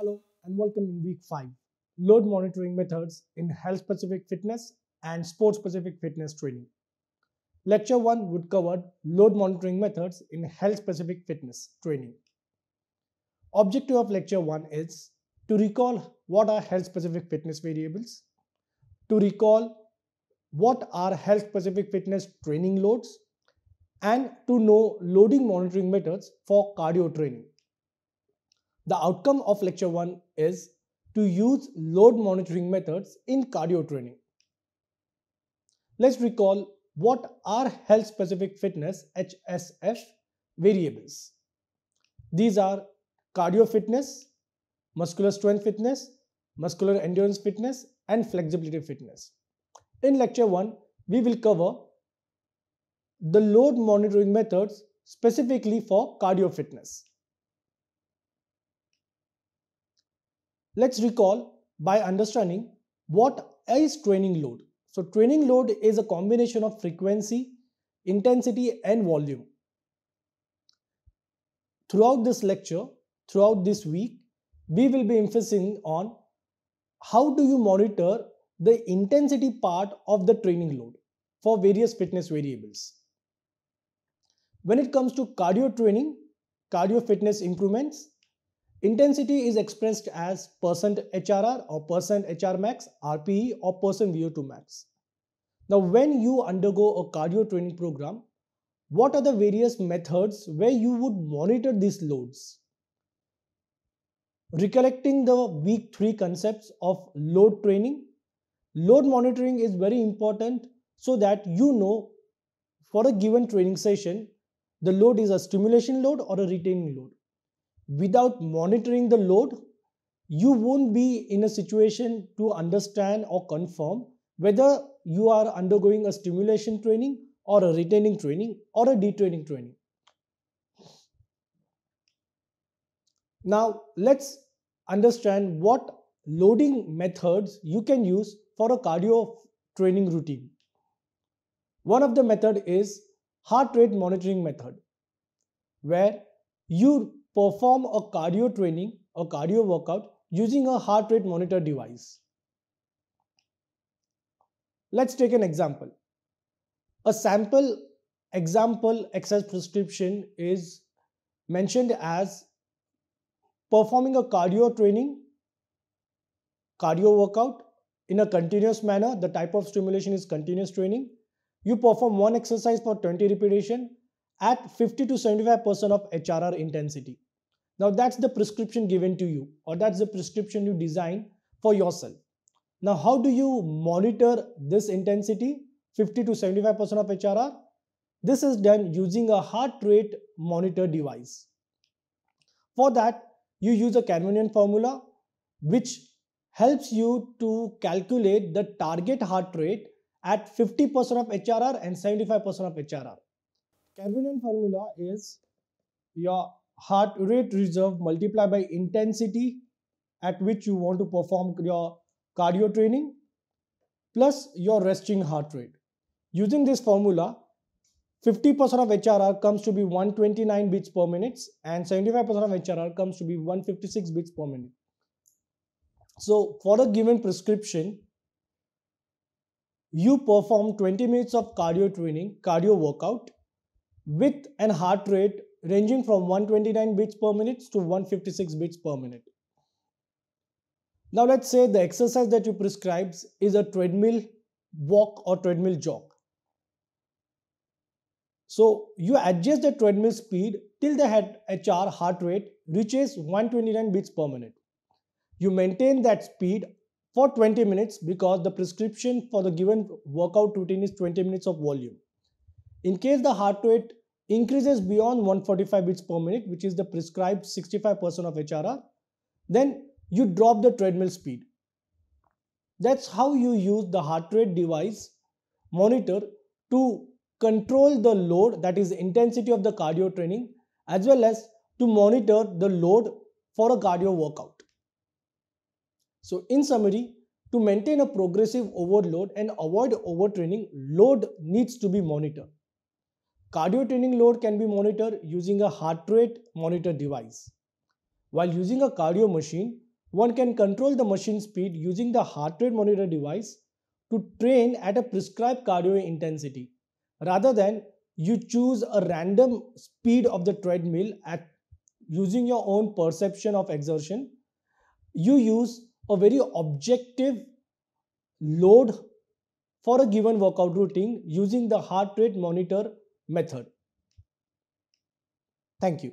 Hello and welcome in week 5 load monitoring methods in health specific fitness and sports specific fitness training. Lecture 1 would cover load monitoring methods in health specific fitness training. Objective of lecture 1 is to recall what are health specific fitness variables, to recall what are health specific fitness training loads, and to know loading monitoring methods for cardio training. The outcome of lecture 1 is to use load monitoring methods in cardio training. Let's recall what are health specific fitness HSF variables. These are cardio fitness, muscular strength fitness, muscular endurance fitness and flexibility fitness. In lecture 1, we will cover the load monitoring methods specifically for cardio fitness. Let's recall by understanding what is training load. So training load is a combination of frequency, intensity and volume. Throughout this lecture, throughout this week, we will be emphasizing on how do you monitor the intensity part of the training load for various fitness variables. When it comes to cardio training, cardio fitness improvements, intensity is expressed as percent HRR or percent HR max, RPE or percent VO2 max. Now, when you undergo a cardio training program, what are the various methods where you would monitor these loads? Recollecting the week 3 concepts of load training, load monitoring is very important so that you know for a given training session the load is a stimulation load or a retaining load. Without monitoring the load, you won't be in a situation to understand or confirm whether you are undergoing a stimulation training or a retaining training or a detraining training. Now let's understand what loading methods you can use for a cardio training routine. One of the method is heart rate monitoring method where you perform a cardio training or cardio workout using a heart rate monitor device. Let's take an example. A sample example exercise prescription is mentioned as performing a cardio training, cardio workout in a continuous manner. The type of stimulation is continuous training you perform one exercise for 20 repetition at 50 to 75% of HRR intensity. Now that's the prescription given to you or that's the prescription you design for yourself. Now how do you monitor this intensity 50 to 75% of HRR? This is done using a heart rate monitor device. For that you use a Karvonen formula which helps you to calculate the target heart rate at 50% of HRR and 75% of HRR. Karvonen formula is your heart rate reserve multiplied by intensity at which you want to perform your cardio training plus your resting heart rate. Using this formula, 50% of HRR comes to be 129 beats per minute and 75% of HRR comes to be 156 beats per minute. So for a given prescription, you perform 20 minutes of cardio training, cardio workout with an heart rate ranging from 129 beats per minute to 156 beats per minute. Now let's say the exercise that you prescribe is a treadmill walk or treadmill jog. So you adjust the treadmill speed till the HR heart rate reaches 129 beats per minute. You maintain that speed for 20 minutes because the prescription for the given workout routine is 20 minutes of volume. In case the heart rate increases beyond 145 beats per minute, which is the prescribed 65% of HRR, then you drop the treadmill speed. That's how you use the heart rate device monitor to control the load, that is intensity of the cardio training, as well as to monitor the load for a cardio workout. So in summary, to maintain a progressive overload and avoid overtraining, load needs to be monitored. Cardio training load can be monitored using a heart rate monitor device. While using a cardio machine, one can control the machine speed using the heart rate monitor device to train at a prescribed cardio intensity rather than you choose a random speed of the treadmill at using your own perception of exertion you use a very objective load for a given workout routine using the heart rate monitor method. Thank you.